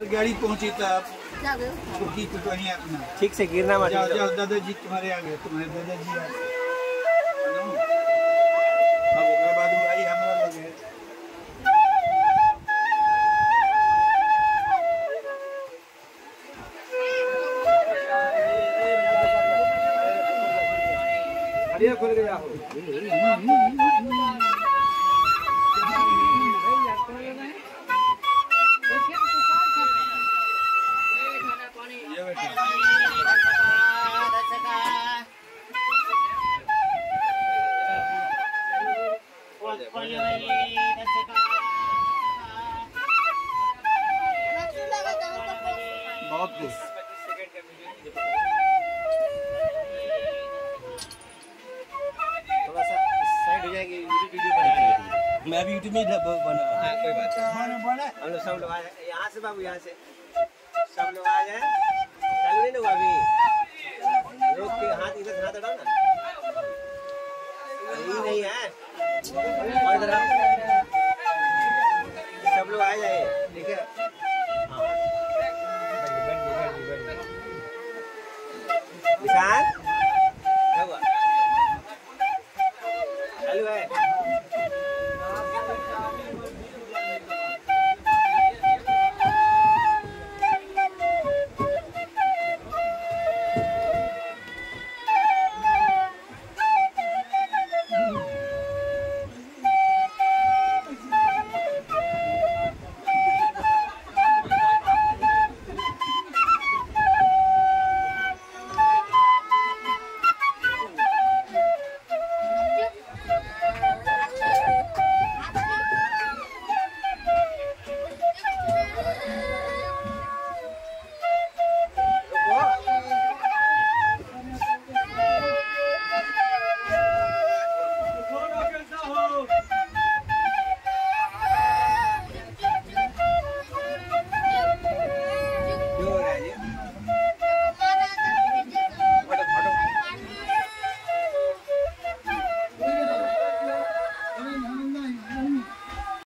गाड़ी पहुँची तो की तो कहीं अपना ठीक से गिरना मत जाओ। जाओ दादाजी तुम्हारे आ गए तुम्हारे दादाजी आ गए अब ओकरा बाद वो आई हमरा लगे खोल के जाओ बहुत थोड़ा सा साइड हो जाएगी वीडियो बनाएँगे मैं भी यूट्यूब में बना हाँ कोई बात नहीं। बने बने। हम लोग सब लोग आ जाए यहाँ से बाबू यहाँ से। सब लोग आ जाए चालू नहीं ना अभी। हैं। सब लोग आ जाए ठीक हाँ। है।